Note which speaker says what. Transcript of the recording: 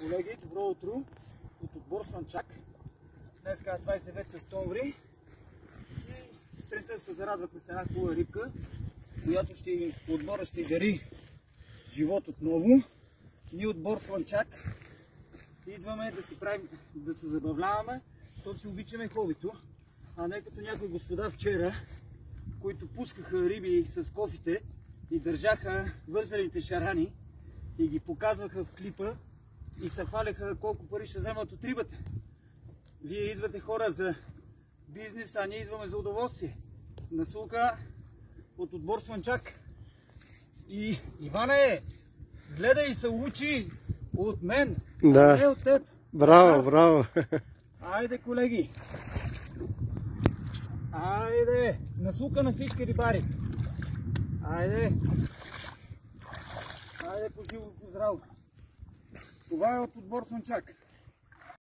Speaker 1: колеги, добро утро от отбор Слънчак. Днес е 29 октомври и сутринта се зарадвахме с една хубава рибка, която ще, отбора ще дари живот отново. Ние отбор Слънчак идваме да си правим, да се забавляваме, защото си обичаме хобито, а не като някои господа вчера, които пускаха риби с кофите и държаха вързаните шарани и ги показваха в клипа и се хваляха колко пари ще вземат от рибата. Вие идвате хора за бизнес, а ние идваме за удоволствие. Наслука от отбор Слънчак. И Иване, гледай се учи от мен,
Speaker 2: Да.
Speaker 1: не от теб.
Speaker 2: Браво, браво.
Speaker 1: Айде, колеги! Айде! Наслука на всички рибари! Айде! Айде по живо, по здраво! Това е от отбор Слънчак.